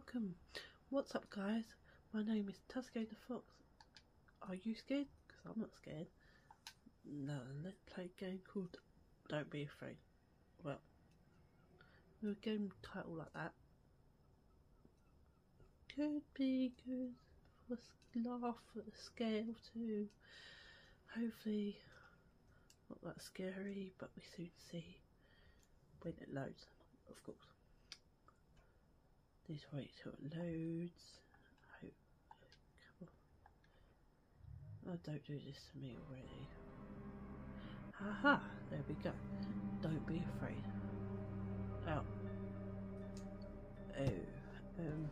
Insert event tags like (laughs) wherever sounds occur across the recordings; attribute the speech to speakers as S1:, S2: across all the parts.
S1: welcome. What's up, guys? My name is Tsukiko the Fox. Are you scared? Because I'm not scared. No, let's play a game called Don't Be Afraid. Well, with a game title like that could be good for a laugh at the scale too. Hopefully, not that scary, but we soon see when it loads, of course. This wait till it loads. Oh, don't do this to me already. Haha, there we go. Don't be afraid. Oh. Oh. Um.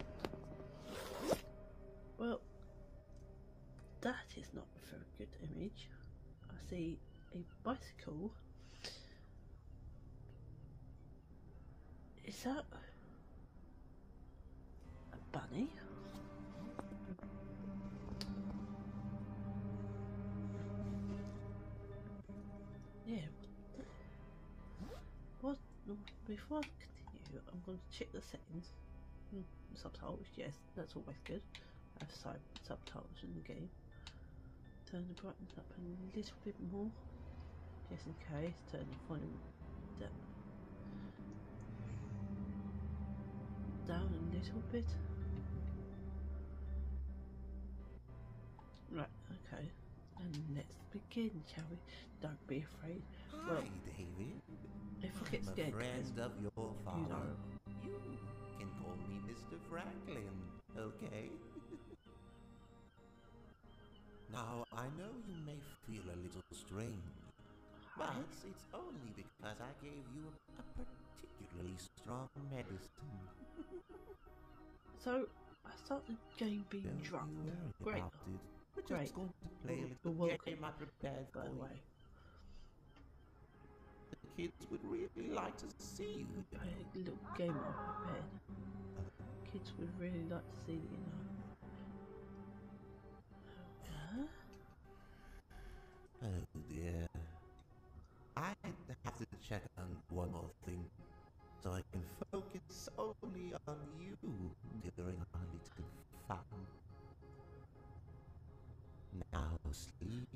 S1: Well, that is not a very good image. I see a bicycle. Is that bunny? Yeah. What? Before I continue, I'm going to check the settings. Hmm, subtitles, yes, that's always good. I have sub subtitles in the game. Turn the brightness up a little bit more, just in case. Turn the volume down a little bit. Okay. And let's begin, shall we? Don't be afraid.
S2: Hi,
S1: Well,
S2: David.
S1: if I get scared,
S2: friend of your father.
S1: know.
S2: You can call me Mr. Franklin, okay? (laughs) now, I know you may feel a little strange, but it's only because I gave you a, a particularly strong medicine.
S1: So I start the game being
S2: Don't
S1: drunk. Great.
S2: We're just going to play a little game I prepared
S1: by
S2: for
S1: the
S2: you.
S1: way.
S2: The kids would really like to see you.
S1: Play a little game I prepared. Kids would really like to see you know. Huh?
S2: Oh dear. I have to check on one more thing, so I can focus solely on you during our little fun. Now sleep.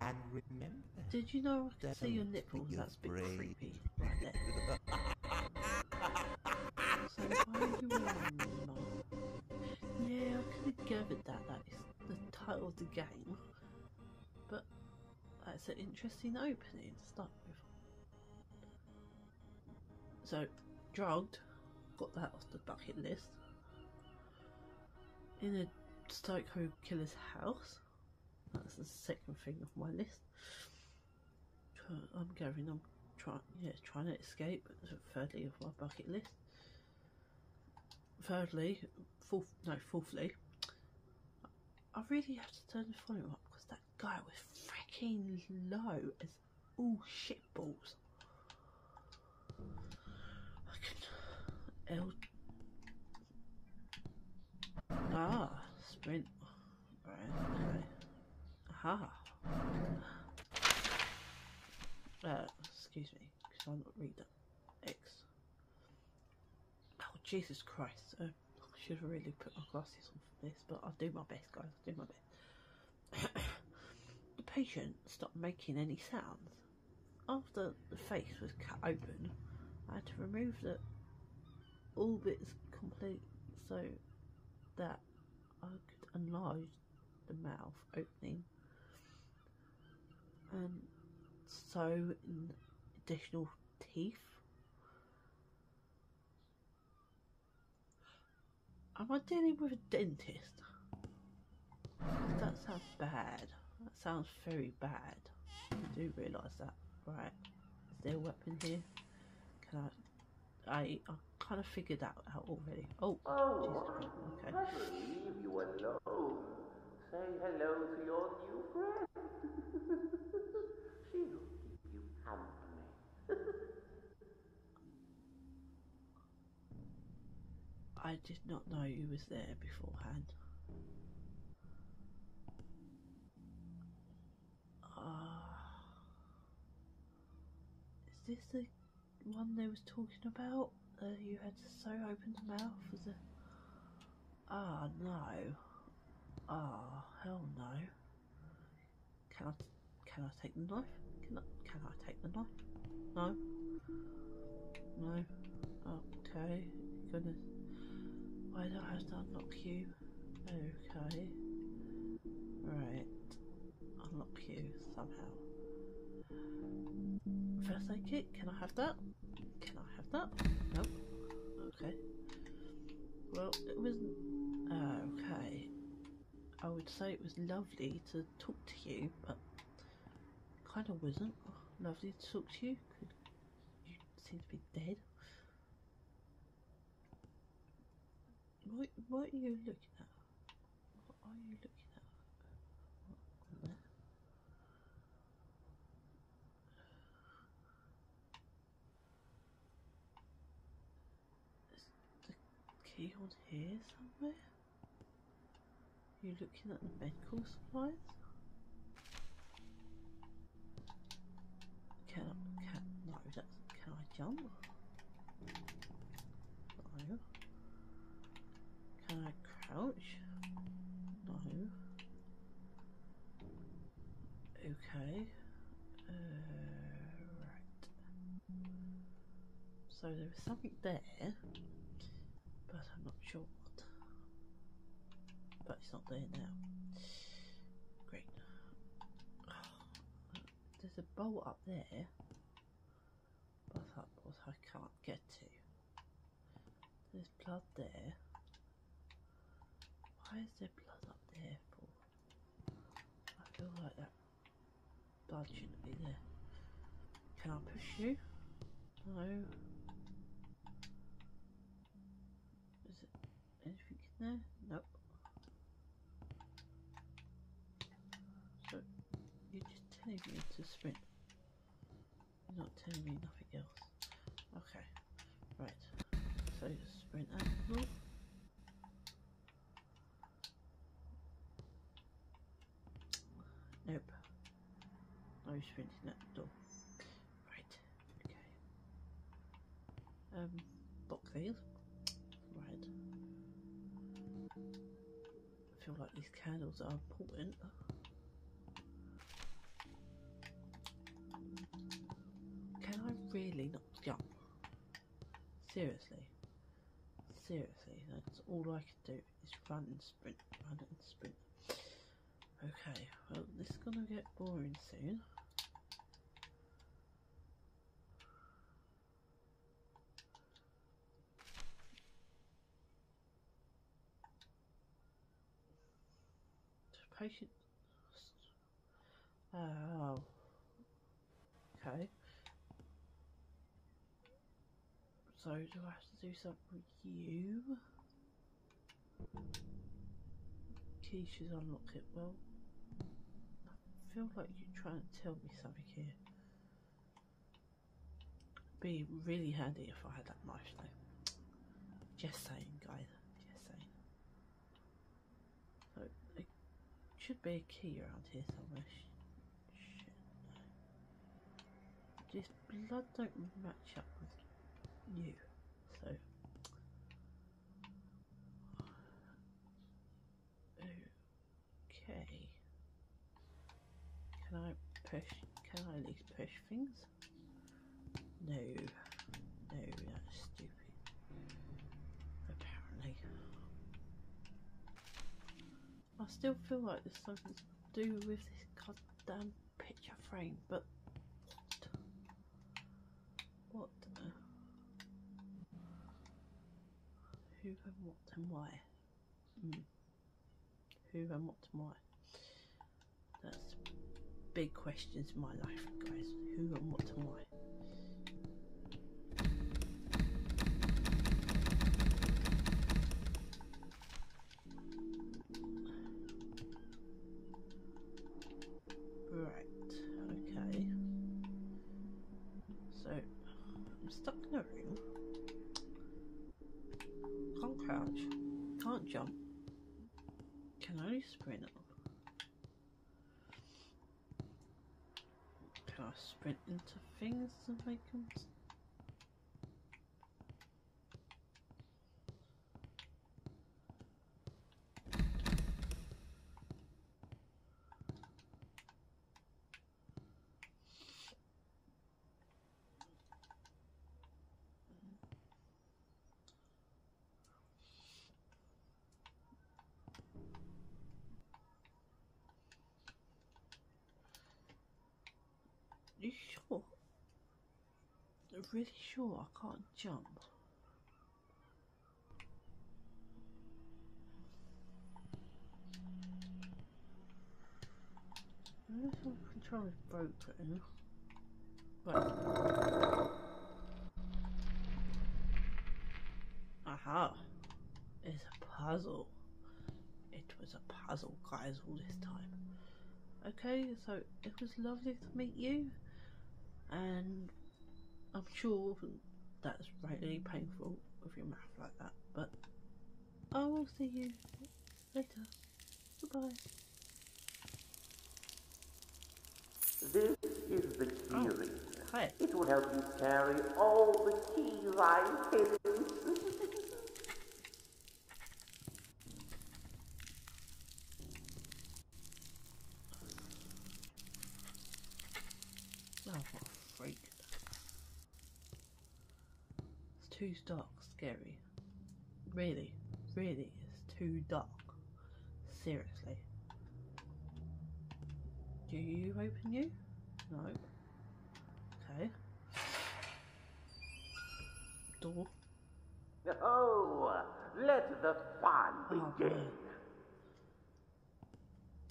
S2: And remember,
S1: Did you know I could see your nipples? That's a bit
S2: afraid.
S1: creepy right there. so why are you wearing them, Yeah, I could have gathered that that is the title of the game. But that's an interesting opening to start with. So, drugged, got that off the bucket list. In a psycho killer's house. That's the second thing off my list. I'm going. I'm trying. Yeah, trying to escape. Thirdly of my bucket list. Thirdly, fourth. No, fourthly. I really have to turn the volume up because that guy was freaking low as all shit balls. I can. L. Ah, sprint. Right. Okay. Aha. Uh, excuse me, because I'm not read that. X. Oh, Jesus Christ. Uh, I should have really put my glasses on for this, but I'll do my best, guys. I'll do my best. (coughs) the patient stopped making any sounds. After the face was cut open, I had to remove the all bits complete so that I could enlarge the mouth opening and sew in additional teeth. Am I dealing with a dentist? That sounds bad. That sounds very bad. I do realise that. Right. Is there a weapon here? Can I I I kind of figured that out already. Oh,
S3: Oh,
S1: okay.
S3: I leave you alone. Say hello to your new friend. (laughs) She'll keep you company.
S1: I did not know you was there beforehand. Ah, is this the one they was talking about? uh, you had so open mouth as a. Ah, no. Ah, hell no. Can I, can I take the knife? Can I, can I take the knife? No. No. Okay. Goodness. Why do I have to unlock you? Okay. Right. Unlock you somehow. First aid kit, can I have that? Can I have that? Nope. Okay. Well, it was. Uh, okay. I would say it was lovely to talk to you, but kind of wasn't lovely to talk to you. Could you seem to be dead? What What are you looking at? What are you looking at? What? Is the key on here somewhere? You looking at the medical supplies? Can I, can, no, that's, can I jump? No. Can I crouch? No. Okay. Uh, right. So there is something there, but I'm not sure what. But it's not there now. Great. There's a bolt up there, I, can't get to. There's blood there. Why is there blood up there for? I feel like that blood shouldn't be there. Can I push you? No. Is it anything in there? Nope. So you're just telling me to sprint. You're not telling me nothing else. Okay. Right. So sprint out the door. Nope. No sprinting at the door. Right. Okay. Um, lock these. Right. I feel like these candles are important. Can I really not jump? Seriously. Seriously, that's all I can do is run and sprint, run and sprint. Okay, well, this is gonna get boring soon. Patient. Oh. Okay. So, do I have to do something with you? Key should unlock it. Well, I feel like you're trying to tell me something here. Be really handy if I had that knife though. Just saying, guys. Just saying. So, there should be a key around here somewhere. Sh- Shit. This blood don't match up with you, so. Okay. Can I push? Can I at least push things? No, that's stupid. Apparently. I still feel like there's something to do with this goddamn picture frame, but what? What? uh, Who and what and why? Hmm. Who and what and why? That's big questions in my life, guys. Who and what and why? Sprint into things to make? you sure? Really sure I can't jump? Unless my controller's broken. Right. Aha. It's a puzzle. It was a puzzle, guys, all this time. Okay, so it was lovely to meet you. And I'm sure that's really painful with your mouth like that. But I will see you later. Goodbye.
S3: This is the key
S1: Oh.
S3: ring.
S1: Hi.
S3: It will help you carry all the keys I've hidden.
S1: Oh, what a freak. It's too dark, scary. Really, really, it's too dark. Seriously. Do you open you? No. Okay. Door.
S3: Oh, let the fun
S1: Oh,
S3: begin.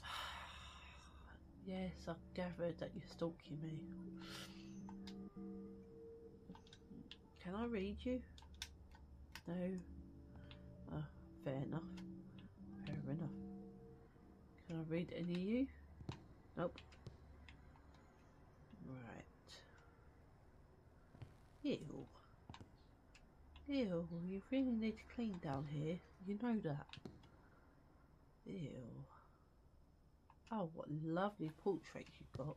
S3: (sighs)
S1: Yes, I gathered that you're stalking me. Can I read you? No. Oh, fair enough. Fair enough. Can I read any of you? Nope. Right. Ew. Ew, you really need to clean down here. You know that. Ew. Oh, what lovely portraits you've got.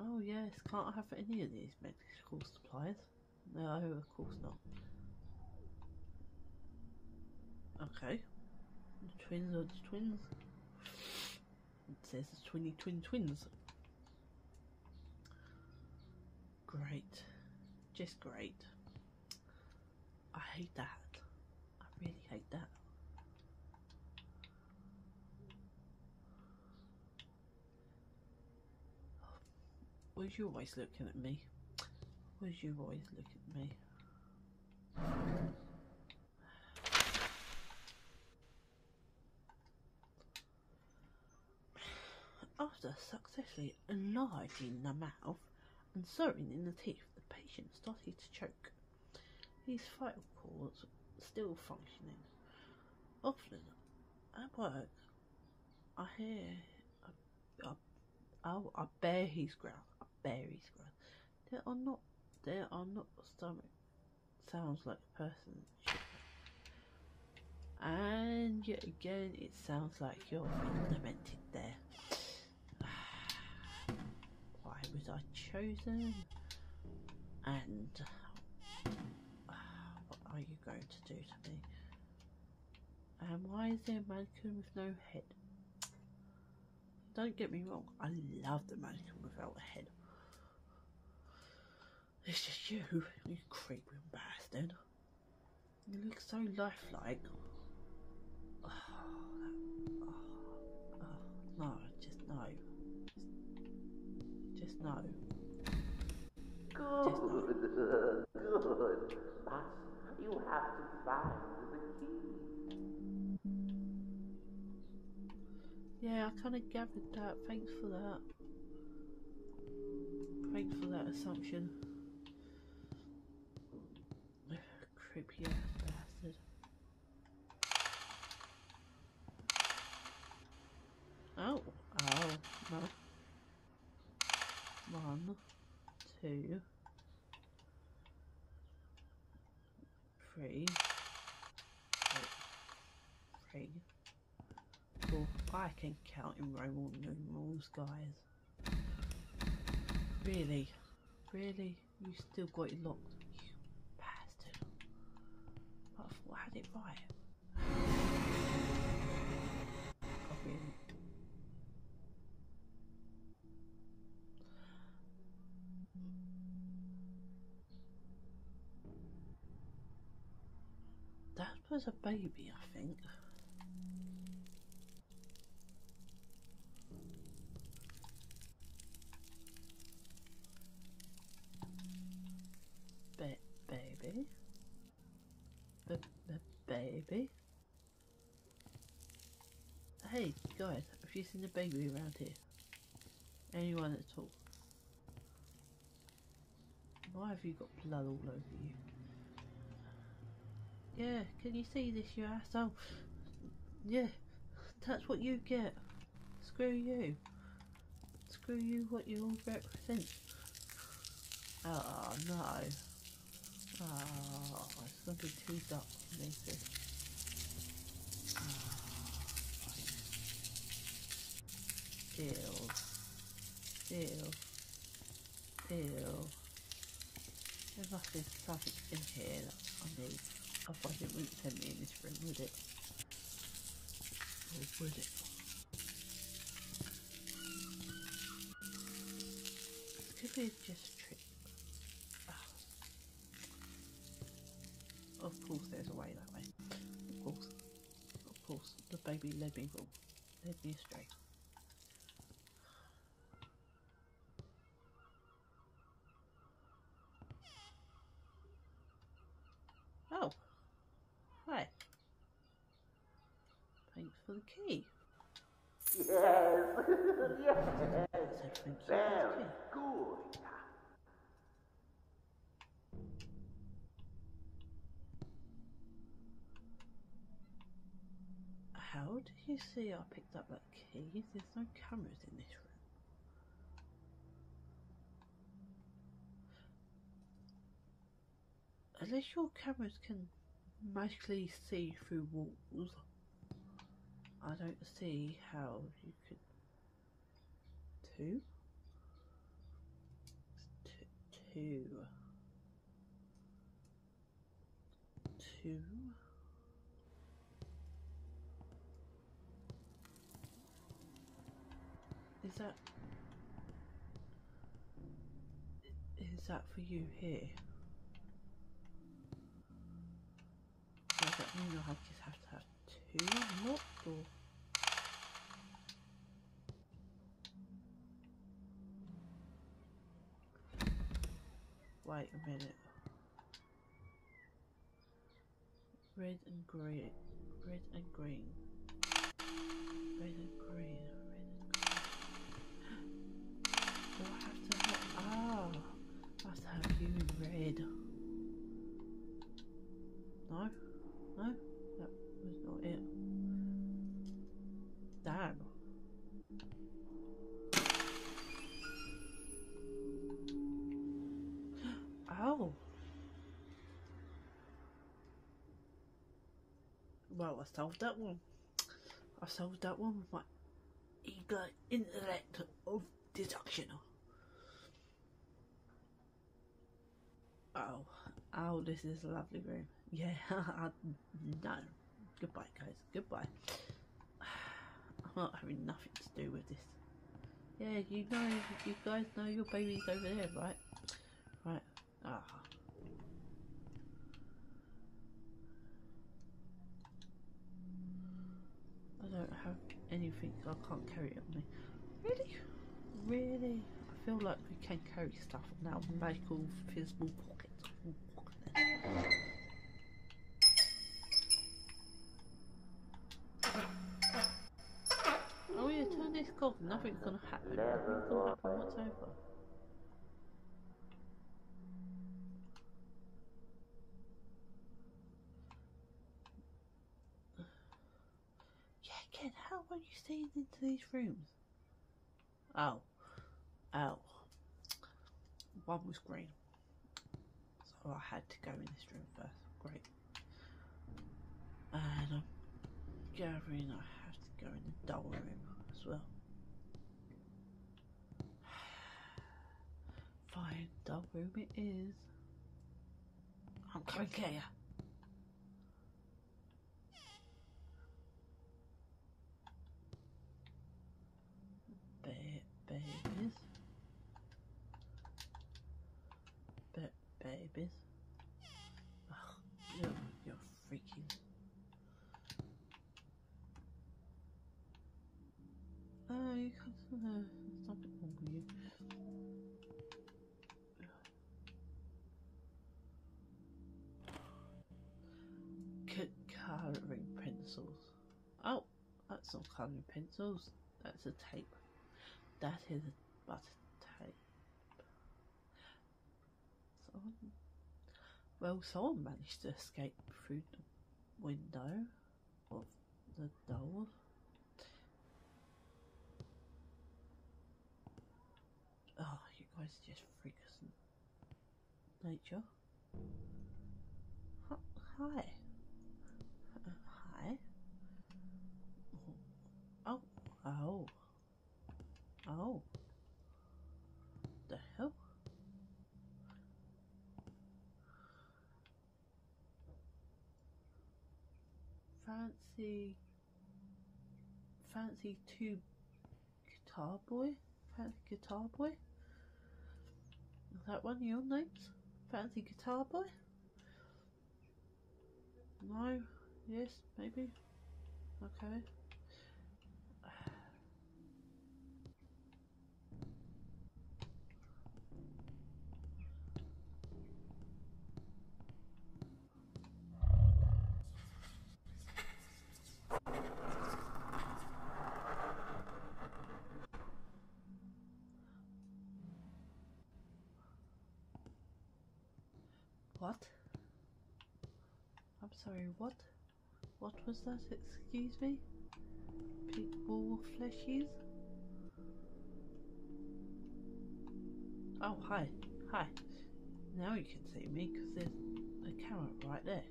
S1: Oh yes, can't have any of these medical supplies? No, of course not. Okay. The twins are the twins. It says the twinny twin twins. Great. Just great. I hate that. I really hate that. Was you always looking at me? Was you always look at me? After successfully enlarging the mouth and sewing in the teeth, the patient started to choke. His vital cords still functioning. Often at work, I hear a, a Oh, I bear his ground. I bear his ground. There are not. There are not stomach sounds like a person. And yet again, it sounds like you're implemented there. (sighs) Why was I chosen? And uh, what are you going to do to me? And why is there a mannequin with no head? Don't get me wrong, I love the mannequin without a head. It's just you, you creepy bastard. You look so lifelike. Oh, that, oh, oh, no, just no. Just no.
S3: Good, good. But you have to find the key.
S1: Yeah, I kind of gathered that. Thanks for that. Thanks for that assumption. Creepy ass bastard. Oh, oh, no. One, two, three, three, four. I can count in Roman numerals, guys. Really? Really? You still got it locked? You bastard. I thought I had it right. That was a baby, I think. baby. Hey, seen a baby around here? Anyone at all? Why have you got blood all over you? Yeah, can you see this, you asshole? Yeah, that's what you get. Screw you. Screw you, what you all represent. Oh, no. Oh, it's going to too dark for me, Oh, Ew. Ew. Ew. There must be something in here that I need. Otherwise it wouldn't send me in this room, would it? Or would it? Could be just a trick. Ah. Of course there's a way that way. Of course. Of course. The baby led me. Led me astray. Oh. Hi. Thanks for the key.
S3: Yes. yes.
S1: I said thank you for the
S3: Very good.
S1: How did you see I picked up that key? There's no cameras in this room. Unless your cameras can magically see through walls, I don't see how you could. Two? Two. Two? Is that is that for you here? Does that mean I just have to have two unlocked or Wait a minute. Red and green. Red and green. Red and green. I solved that one. I solved that one with my eager intellect of deduction. Oh, oh, this is a lovely room. Yeah, (laughs) no. Goodbye, guys. Goodbye. (sighs) I'm not having nothing to do with this. Yeah, you know, you guys know your baby's over there, right? Right. Ah. Don't have anything. I can't carry it on me. Really? Really? I feel like we can carry stuff now. Magical visible pockets. Oh yeah, turn this off. Nothing's gonna happen. Nothing's gonna happen whatsoever. Yeah, Are you staying into these rooms? Oh. Oh. One was green. So I had to go in this room first. Great. And I'm gathering I have to go in the dull room as well. (sighs) Fine, dull room it is. I'm coming here. Ba- babies. Ba- babies. Ugh, you're, you're freaking. Oh, you can't. Uh, something wrong with you. c- colouring pencils. Oh, that's not colouring pencils. That's a tape. That is a butter tape. Someone, well, someone managed to escape through the window of the door. Oh, you guys are just in nature. Hi. Hi. Uh, hi. Oh. Oh. The hell? Fancy. Fancy two guitar boy? Fancy guitar boy? Is that one of your names? Fancy guitar boy? No? Yes? Maybe? Okay. What? I'm sorry, what? What was that? Excuse me? People fleshies? Oh, hi. Hi. Now you can see me because there's a camera right there.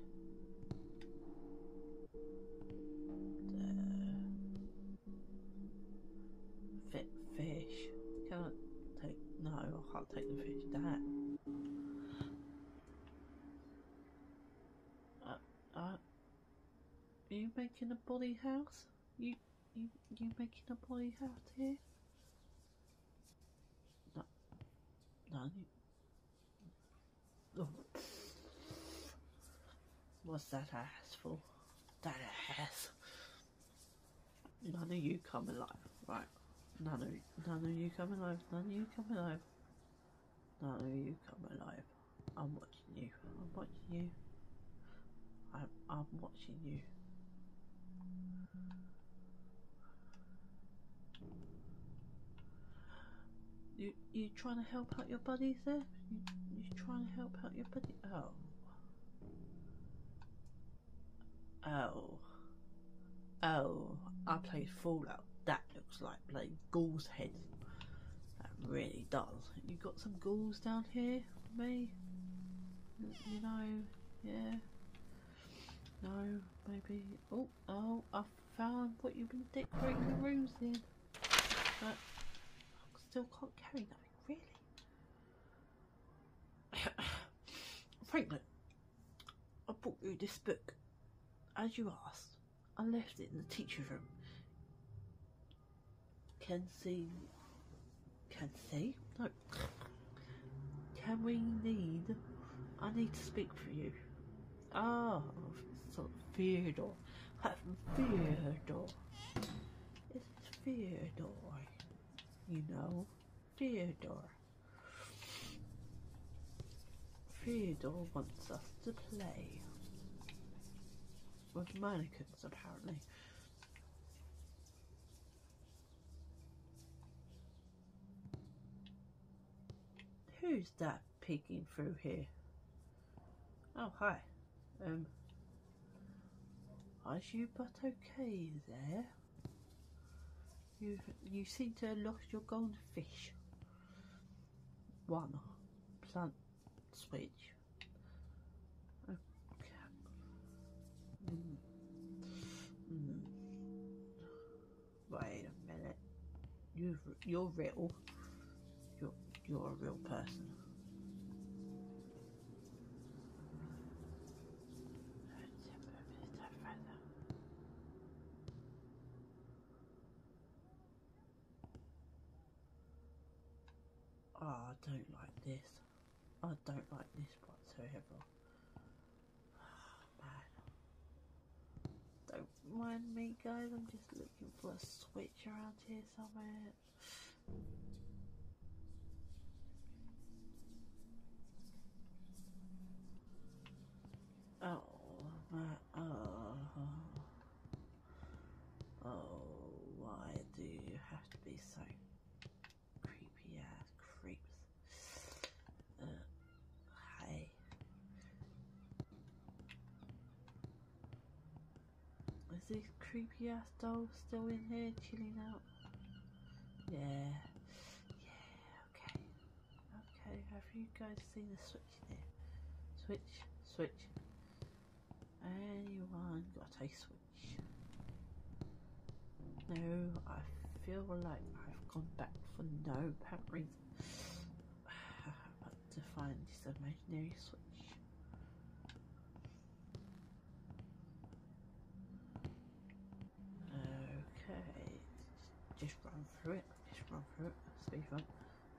S1: Making a body house? You, you, you making a body house here? No, no. You, oh. What's that ass for? That ass. None of you come alive, right? None of none of you come alive. None of you come alive. None of you come alive. I'm watching you. I'm watching you. I'm, I'm watching you. You you trying to help out your buddies there? You you trying to help out your buddy? Oh. Oh. Oh. I played Fallout. That looks like playing Ghoul's Head. That really does. You got some ghouls down here for me? You know, yeah. No, maybe. Oh, oh, I found what you've been decorating the rooms in. But I still can't carry that, really. (coughs) Franklin, I brought you this book. As you asked, I left it in the teacher's room. Can see. Can see? No. Can we need. I need to speak for you. Oh, so Theodore. Theodore. It's Theodore. You know, Theodore. Theodore wants us to play. With mannequins, apparently. Who's that peeking through here? Oh, hi. Um, are you but okay there? You you seem to have lost your golden fish. One plant switch. Okay. Mm. Mm. Wait a minute. You you're real. You're you're a real person. Oh, I don't like this. I don't like this whatsoever. Oh, (sighs) man. Don't mind me, guys. I'm just looking for a switch around here somewhere. Oh, man. Oh. Is this creepy ass doll still in here chilling out? Yeah. Yeah, okay. Okay, have you guys seen the switch there? Switch, switch. Anyone got a switch? No, I feel like I've gone back for no apparent reason. (sighs) but to find this imaginary switch. Okay, just run through it. Just run through it. Speed run.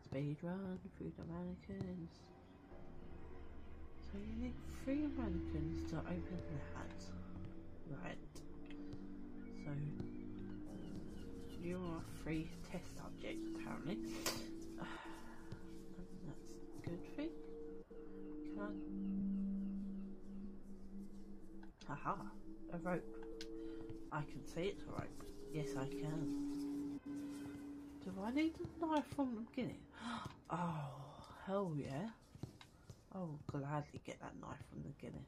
S1: Speed run through the mannequins. So you need three mannequins to open that. Right. So you are free test subject apparently. And (sighs) that's a good thing. Can I Haha, a rope. I can see it's a rope. Yes I can. Do I need a knife from the beginning? (gasps) Oh, hell yeah. I will gladly get that knife from the beginning.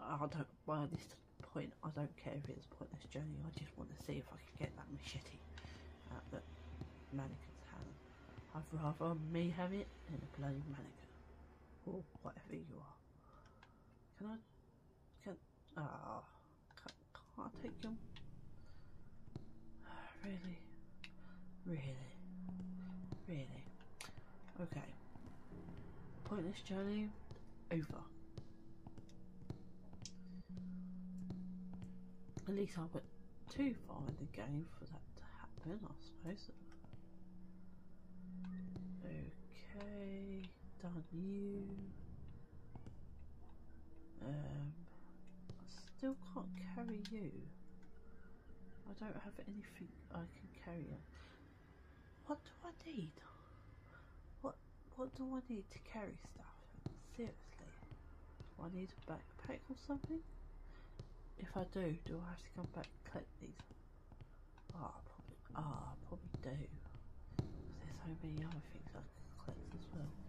S1: I don't, by this point, I don't care if it's pointless journey, I just want to see if I can get that machete out the mannequin's hand. I'd rather me have it than a bloody mannequin. Or whatever you are. Can I, can, ah, can, can't I take him? (sighs) Really? Really? Really? Okay. Pointless journey over. At least I went too far in the game for that to happen, I suppose. Okay, done you. Um, still can't carry you. I don't have anything I can carry. On. What do I need? What What do I need to carry stuff? Seriously, do I need a backpack or something? If I do, do I have to come back and collect these? Ah, oh, probably. Ah, oh, probably do. There's so many other things I can collect as well.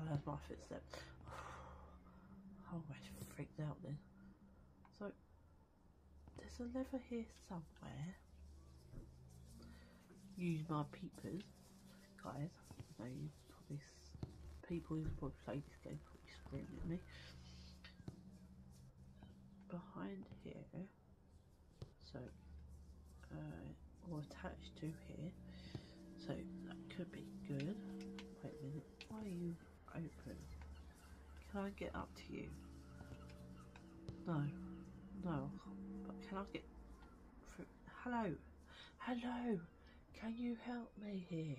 S1: Oh, there's my footsteps. I almost freaked out then. So, there's a lever here somewhere. Use my peepers, guys. I know you probably people who probably played this game probably screaming at me. Behind here, so uh, or attached to here, so that could be good. Wait a minute, why are you? Can I get up to you? No, no, but can I get through? Hello, hello, can you help me here?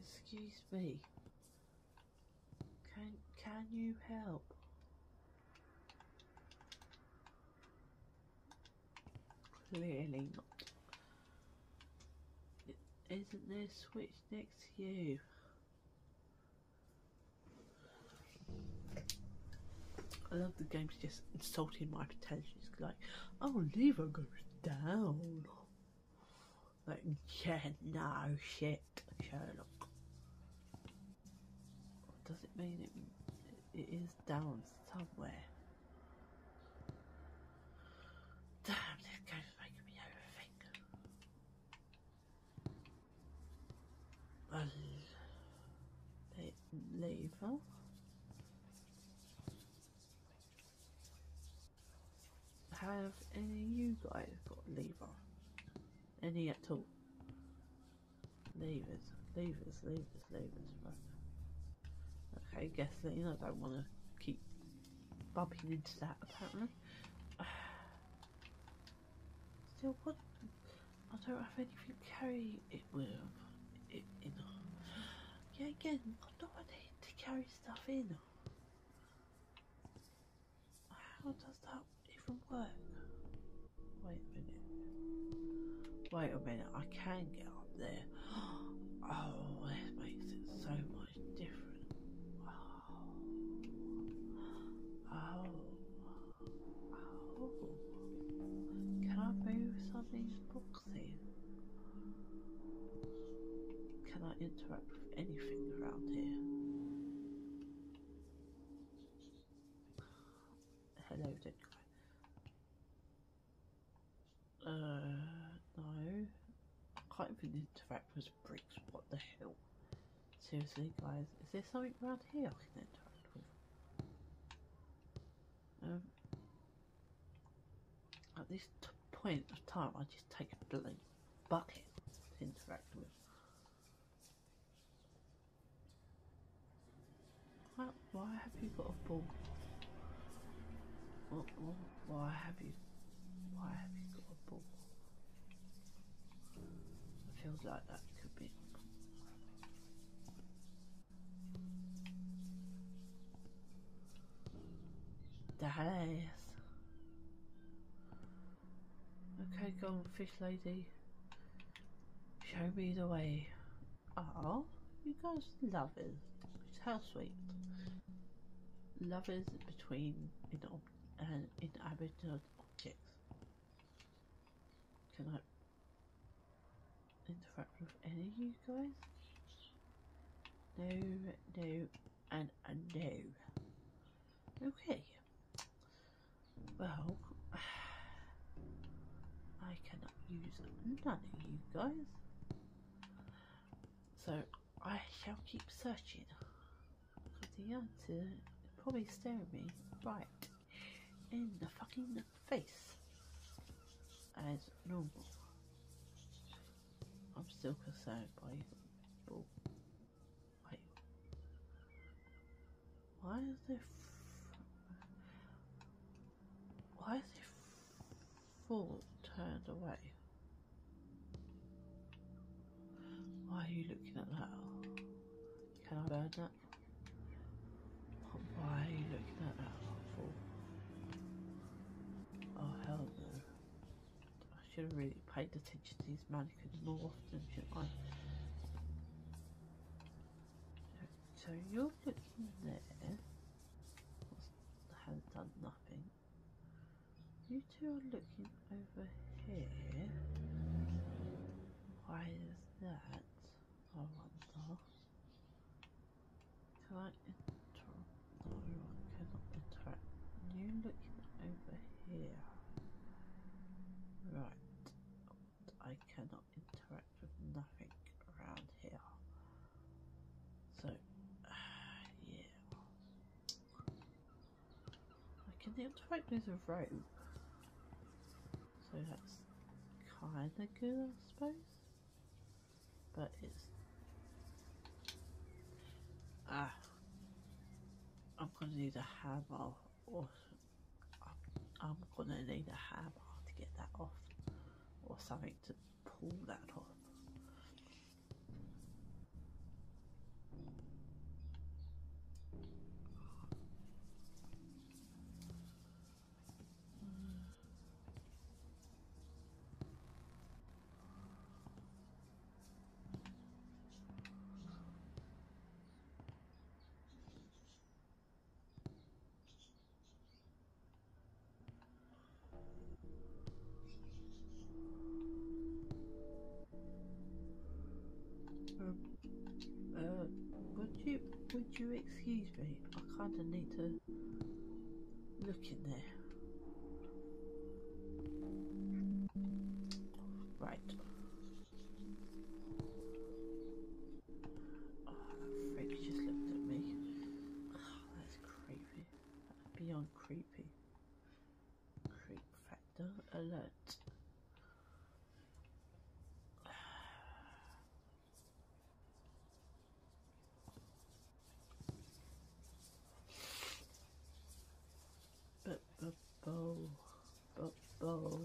S1: Excuse me. Can can you help? Clearly not. Isn't there a switch next to you? I love the game game's just insulting my intelligence. Like, oh, lever goes down. Like, yeah, no shit, Sherlock does it mean it, it is down somewhere? Damn, this game's making me overthink. Lever. Have any of you guys got lever? Any at all? Levers, levers, levers, levers. Okay, guess that you know I don't want to keep bumping into that apparently. (sighs) Still, what? I don't have anything to carry it with. It, in. Yeah, again, what do I need to carry stuff in? How does that work? Wait a minute. Wait a minute, I can get up there. (gasps) Oh, I can't interact with bricks. What the hell? Seriously, guys, is there something around here I can interact with? Um, at this point of time, I just take a bloody bucket to interact with. Why, why have you got a ball? Wh- wh- Why have you? Why have you got a ball? It feels like that could be. Dallas. Okay, go on, fish lady. Show me the way. Oh, you guys lovers. How sweet. Lovers between in and inhabited objects. Can I with any of you guys? No, no, and no. Okay. Well, (sighs) I cannot use none of you guys. So I shall keep searching. Because the answer is probably staring me right in the fucking face. As normal. I'm still concerned by. Wait. Why is there why is it full turned away? Why are you looking at that? Can I burn that? Why should have really paid attention to these mannequins more often, shouldn't I? So you're looking there. Has done nothing. You two are looking over here. Why is that? I wonder. Can I inter- No, I cannot interact. You looking over here. Right. I cannot interact with nothing around here. So, (sighs) yeah. I can interact with a rope. So that's kinda good, I suppose. But it's. Ah. I'm gonna need a hammer, or. I'm, I'm gonna need a hammer to get that off, something to pull that off. Excuse me? I kind of need to look in there. Right. Oh, that freak just looked at me. Oh, that's creepy. That's beyond creepy. Creep factor alert. But, but, bow, but, bow.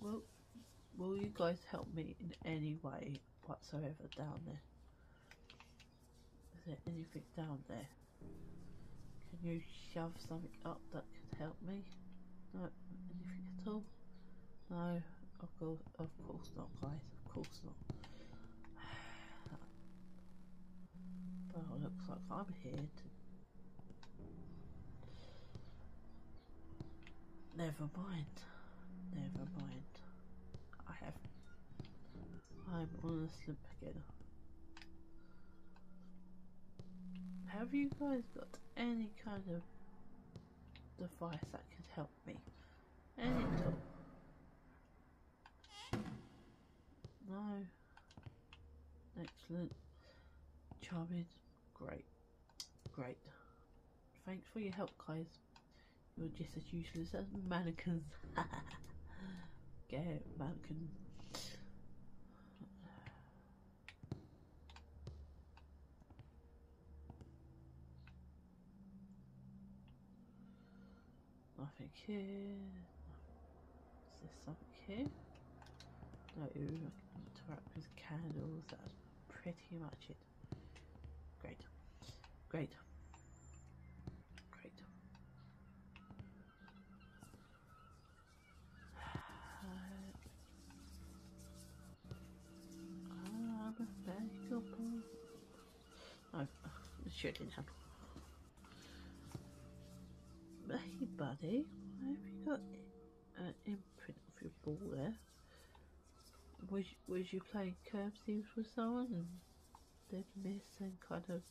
S1: Will, will you guys help me in any way whatsoever down there? Is there anything down there? Can you shove something up that could help me? No, anything at all? No, of course, of course not, guys. Of course not. (sighs) Well, it looks like I'm here to Never mind. Never mind. I have. I'm on gonna slip again. Have you guys got any kind of device that could help me? Any tool? No. Excellent. Charming. Great. Great. Thanks for your help, guys. You're just as useless as mannequins. (laughs) Get it. Here. Is something here? No, I can interact with candles. That's pretty much it. Great. Great. Great. I'm a boy. Oh, it didn't happen. Hey, buddy, got an imprint of your ball there? Was was you playing curb thieves with someone and they'd miss and kind of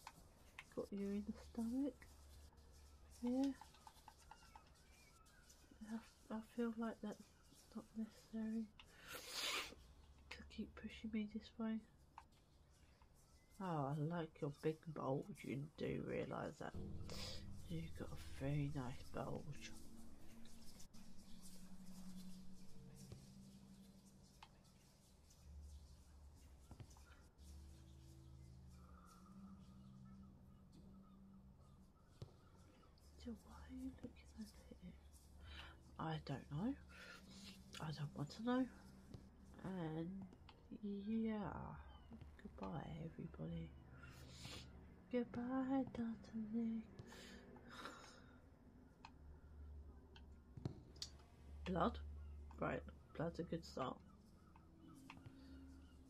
S1: got you in the stomach? Yeah. I, I feel like that's not necessary to keep pushing me this way. Oh, I like your big bulge. You do realise that. You've got a very nice bulge. So why are you looking at it? I don't know. I don't want to know. And yeah, goodbye everybody. Goodbye, Dr. Nick. Blood? Right, blood's a good start.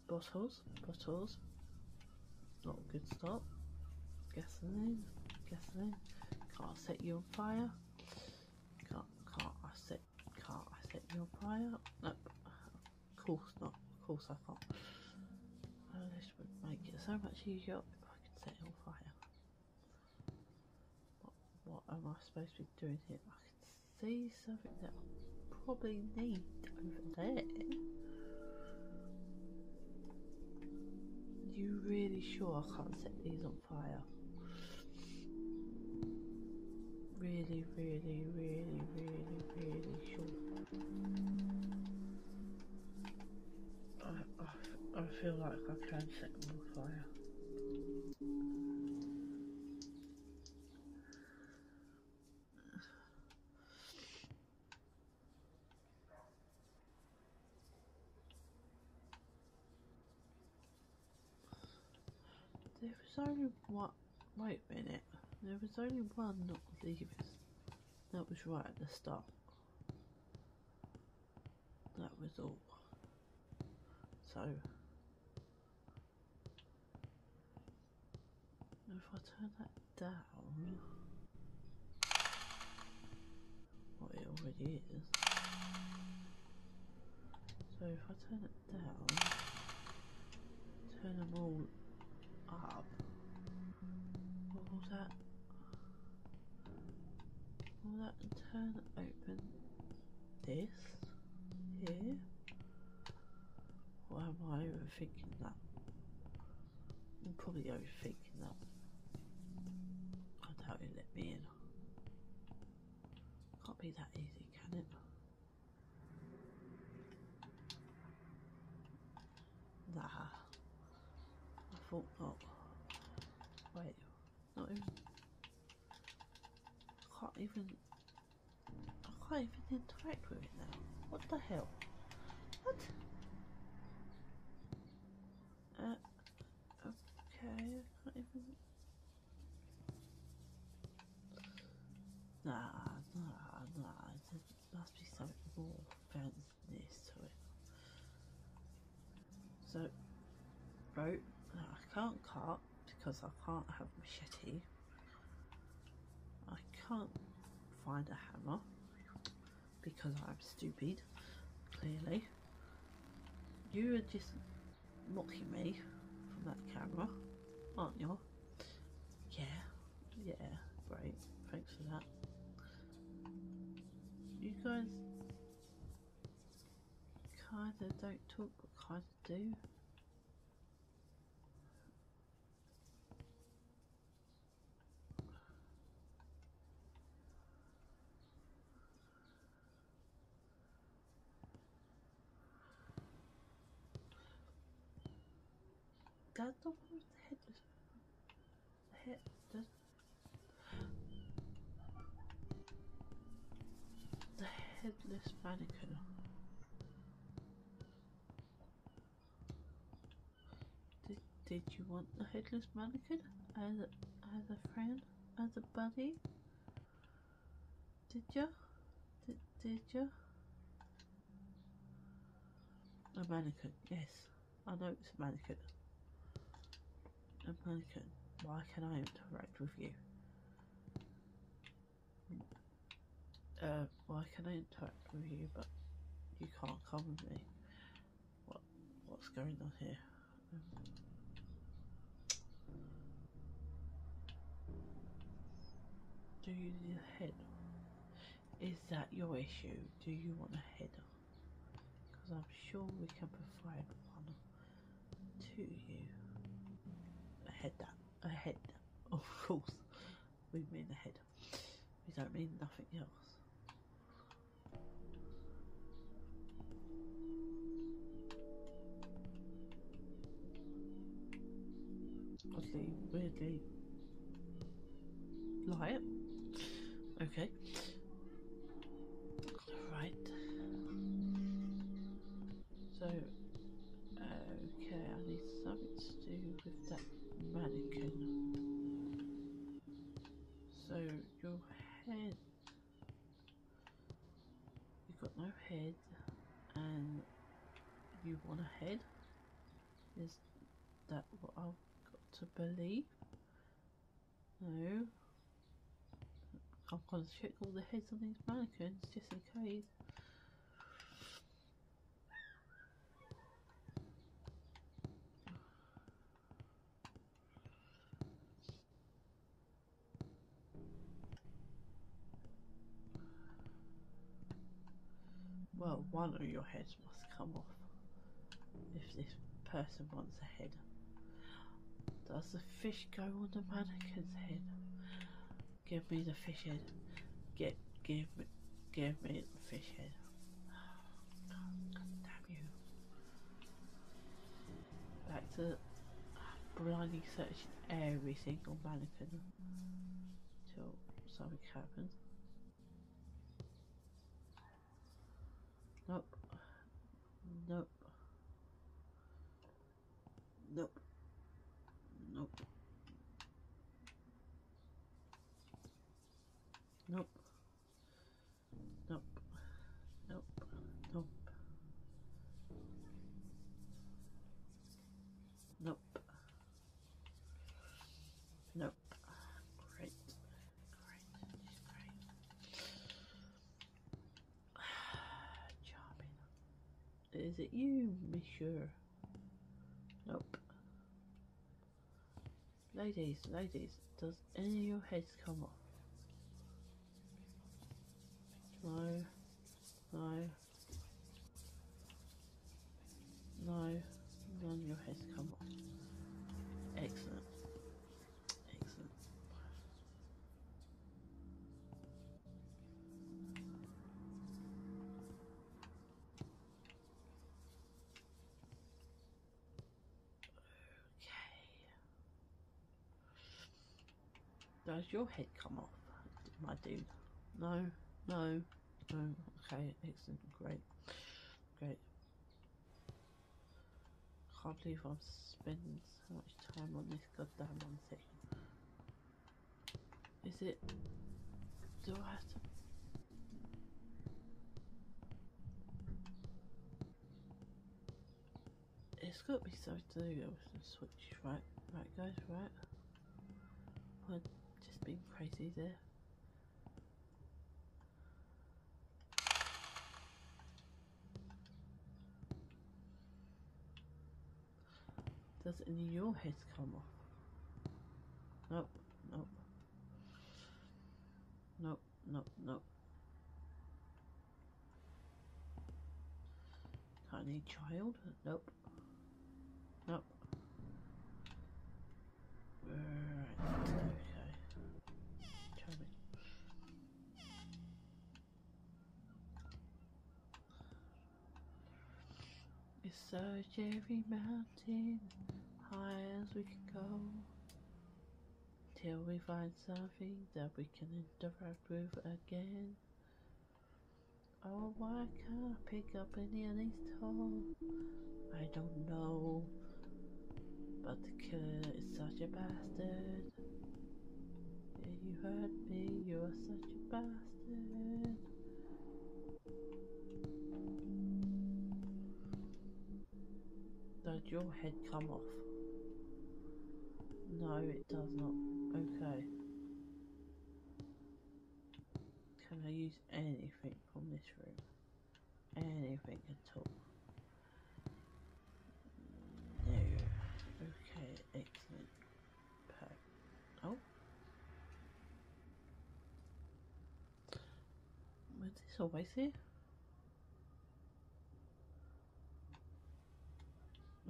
S1: Bottles, bottles. Not a good start. Gasoline, gasoline. Can't set you on fire. Can't, can't I set, can't I set you on fire? Nope. Of course not. Of course I can't. Oh, this would make it so much easier if I could set it on fire. What, what am I supposed to be doing here? I can see something that I probably need over there. You really sure I can't set these on fire? Really, really, really, really, really sure. I, I, I feel like I can set on fire. There was only one. Wait a minute. There was only one not leaving. That was right at the start. That was all. So, if I turn that down, what it already is. So if I turn it down, turn them all up. Was that? Will that in turn open this here? Or am I overthinking that? I'm probably overthinking that. I doubt it let me in. Can't be that easy, can it? Nah. I thought not. Wait, not even. I can't even. I can't even interact with it now. What the hell? What? Uh, okay, I can't even. Nah, nah, nah. There must be something more fanciness to it. So, right, I can't cut because I can't have machete. I can't find a hammer because I'm stupid, clearly. You are just mocking me from that camera, aren't you? Yeah, yeah, great. Thanks for that. You guys kinda don't talk, but kinda do. That's the one with the headless. The head. The, the headless mannequin. Did, did you want the headless mannequin as a, as a friend, as a buddy? Did you? Did, did you? A mannequin, yes. I know it's a mannequin. A mannequin. Why can I interact with you? Uh, why can I interact with you, but you can't come with me? What, what's going on here? Um, do you need a head? Is that your issue? Do you want a head? Because I'm sure we can provide one to you. Head that. A head. (laughs) Of course. We mean the head. We don't mean nothing else. Oddly, weirdly light. Okay. You want a head? Is that what I've got to believe? No. I've got to check all the heads on these mannequins just in case. Well, one of your heads must come off if this person wants a head. Does the fish go on the mannequin's head? Give me the fish head. Get, give me, give me the fish head. God (sighs) damn you! Back to blindly searching every single mannequin till something happens. Nope. Nope. Nope. Nope. Nope. Nope. Nope. Nope. Nope. Great. Great. Just great. Charming. Is it you, monsieur? Nope. Ladies, ladies, does any of your heads come off? No. No. No. None of your heads come off. Does your head come off, my dude? No, no, no. Okay, excellent, great, great. Can't believe I'm spending so much time on this goddamn one second. Is it? Do I have to? It's got to be something to do with the switch, right? Right, guys, right? Just being crazy there. Does any of your heads come off? Nope, nope. Nope, nope, nope. Tiny child? Nope. Nope. Right, Such every mountain, high as we can go, till we find something that we can interact with again. Oh, why can't I pick up any of these toys? I don't know, but the killer is such a bastard. Yeah, you hurt me, you're such a bastard. Your head come off? No, it does not. Okay. Can I use anything from this room? Anything at all? No. Okay, excellent. Oh. Was this always here?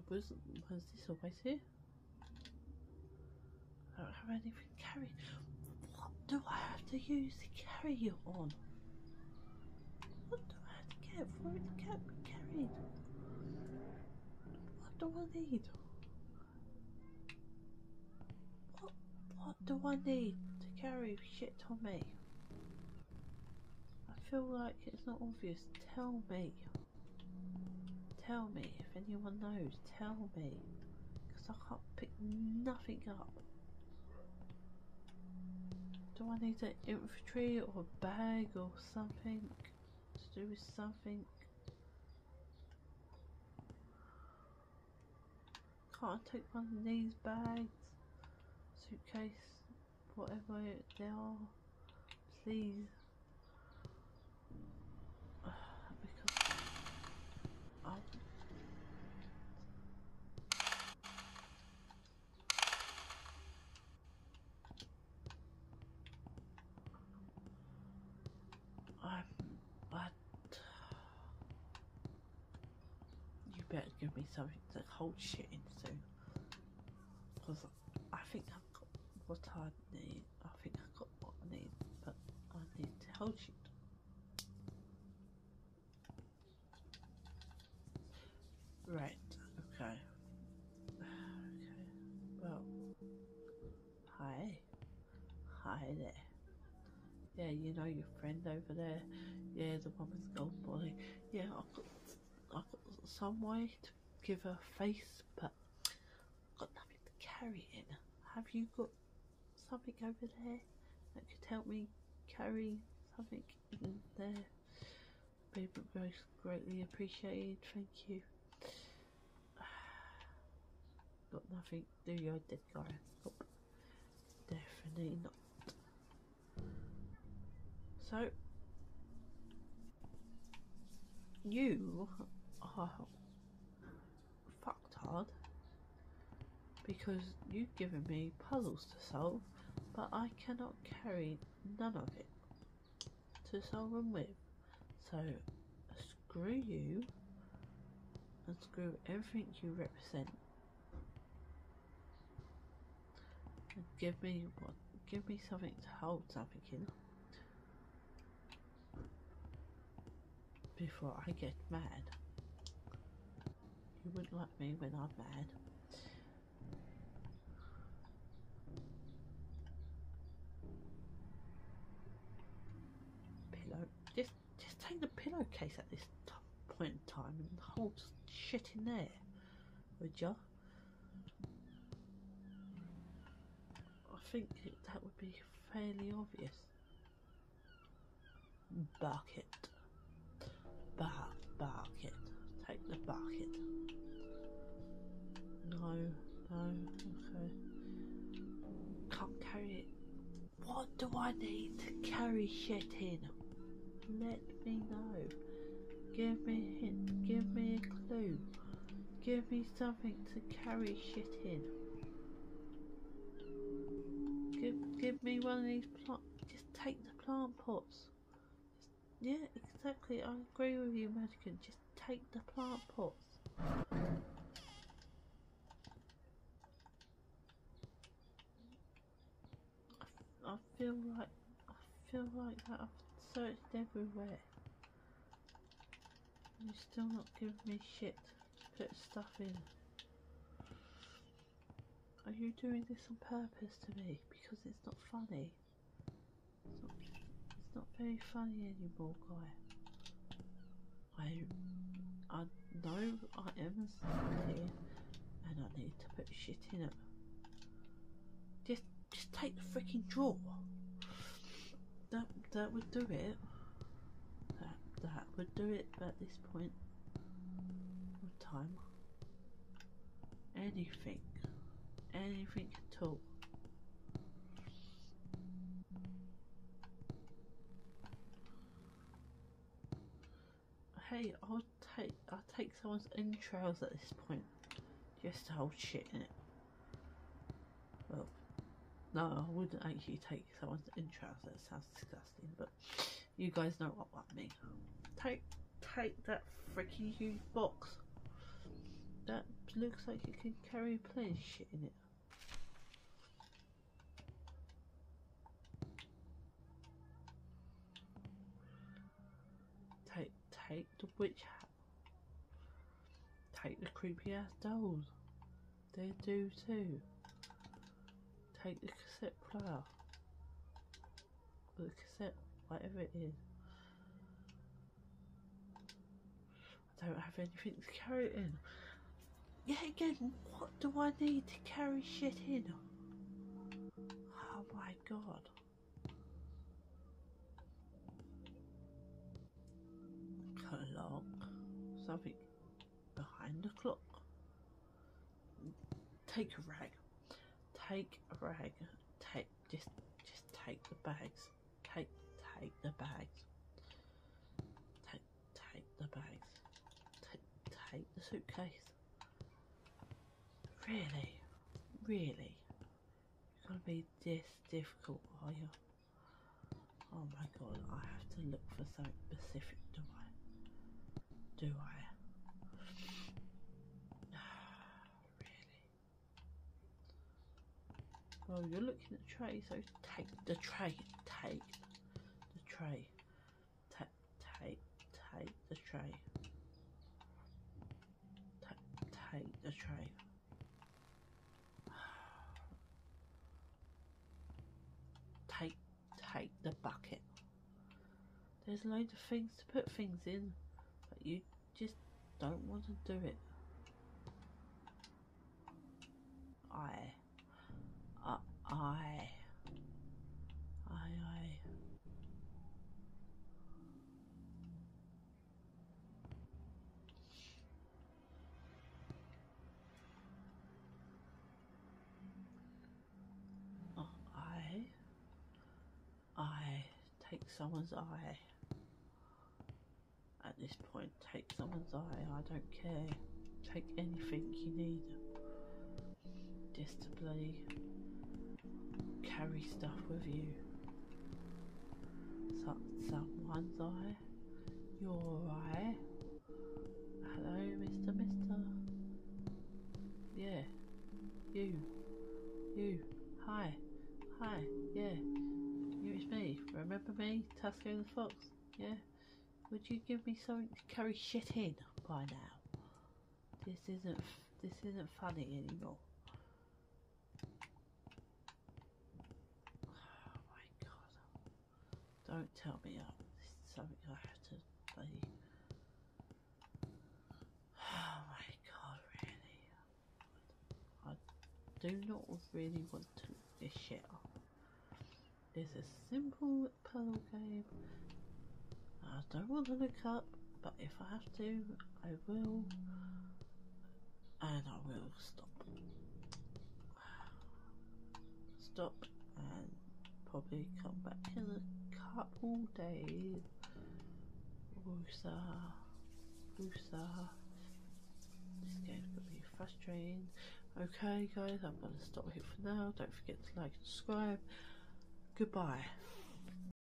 S1: Was, was this always here? I don't have anything to carry. What do I have to use to carry you on? What do I have to get for it to get carried? What do I need? What, what do I need to carry shit on me? I feel like it's not obvious. Tell me. Tell me if anyone knows. Tell me. Because I can't pick nothing up. Do I need an infantry or a bag or something to do with something? Can't I take one of these bags, suitcase, whatever they are, please? Because I'll I'm but you better give me something to hold shit in soon. Because I think I've got what I need. I think I've got what I need, but I need to hold shit. Right, okay. (sighs) Okay. Well hi. Hi there. Yeah, you know your friend over there. Yeah, the one with the gold body. Yeah, I've got, I've got some way to give her face, but I've got nothing to carry in. Have you got something over there that could help me carry something in there? Be most greatly appreciated. Thank you. (sighs) Got nothing. Do you, dead guy? Definitely not. So, you are hard because you've given me puzzles to solve, but I cannot carry none of it to solve them with. So, screw you and screw everything you represent and give me what give me something to hold something in before I get mad. You wouldn't like me when I'm mad. Pillow. Just just take the pillowcase at this point in time and hold shit in there, would ya? I think that would be fairly obvious. Bucket. Bucket. Take the bucket. No, no, okay. Can't carry it. What do I need to carry shit in? Let me know. Give me a hint. Give me a clue. give me something to carry shit in. Give, give me one of these plant. Just take the plant pots. Just, yeah, exactly. I agree with you, Madigan. Just take the plant pots. I, I feel like I feel like that I've searched everywhere. You're still not giving me shit to put stuff in. Are you doing this on purpose to me? Because it's not funny. It's not, it's not very funny anymore, guy. I, I know I am here, and I need to put shit in it. Just, just take the freaking drawer. That, that would do it. That, that would do it at this point of time. Anything, anything at all. Hey, I'll take I'll take someone's entrails at this point. Just to hold shit in it. Well, no, I wouldn't actually take someone's entrails. That sounds disgusting. But you guys know what I mean. Take take that freaking huge box. That looks like it can carry plenty of shit in it. Take take the witch. Take the creepy ass dolls. They do too. Take the cassette player. The cassette, whatever it is. I don't have anything to carry it in. Yeah, again, what do I need to carry shit in? Oh my god. Clock. Something the clock. Take a rag. Take a rag. Take just just take the bags. Take take the bags. Take take the bags. Take take the suitcase. Really? Really? You're gonna be this difficult, are you? Oh my god, I have to look for something specific, do I? Do I? really? Well, you're looking at the tray, so take the tray. Take the tray. Take, take, take the tray. (sighs) Ta- take the tray. Take, take the bucket. There's loads of things to put things in, but you just don't want to do it. I, I, I, I, I. Take someone's eye. At this point, take someone's eye. I don't care. Take anything you need. Just to bloody carry stuff with you. So, someone's eye. Your eye. Hello, Mr. Mister. Yeah. You. You. Hi. Hi. Yeah. You, it's me. Remember me? Tsukiko the Fox? Yeah? Would you give me something to carry shit in by now? This isn't this isn't funny anymore. Oh my god. Don't tell me up. This is something I have to bloody Oh my god, really? I do not really want to look this shit up. It's a simple puzzle game. I don't want to look up, but if I have to, I will. And I will stop. Stop and probably come back in a day. Woosa. Woosa. This game's got me frustrating. Okay, guys, I'm gonna stop here for now. Don't forget to like and subscribe. Goodbye.